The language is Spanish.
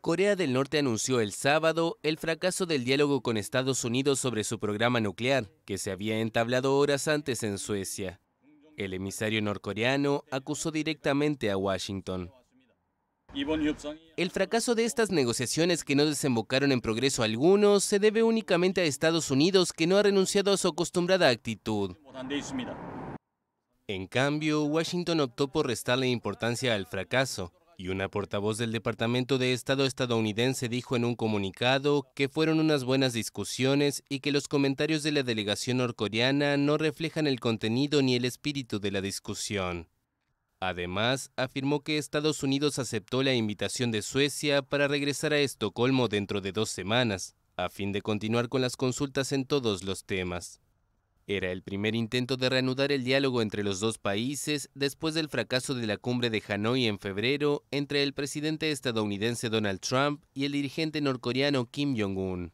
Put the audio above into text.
Corea del Norte anunció el sábado el fracaso del diálogo con Estados Unidos sobre su programa nuclear, que se había entablado horas antes en Suecia. El emisario norcoreano acusó directamente a Washington. El fracaso de estas negociaciones que no desembocaron en progreso alguno se debe únicamente a Estados Unidos que no ha renunciado a su acostumbrada actitud. En cambio, Washington optó por restarle importancia al fracaso, y una portavoz del Departamento de Estado estadounidense dijo en un comunicado que fueron unas buenas discusiones y que los comentarios de la delegación norcoreana no reflejan el contenido ni el espíritu de la discusión. Además, afirmó que Estados Unidos aceptó la invitación de Suecia para regresar a Estocolmo dentro de dos semanas, a fin de continuar con las consultas en todos los temas. Era el primer intento de reanudar el diálogo entre los dos países después del fracaso de la cumbre de Hanoi en febrero entre el presidente estadounidense Donald Trump y el dirigente norcoreano Kim Jong-un.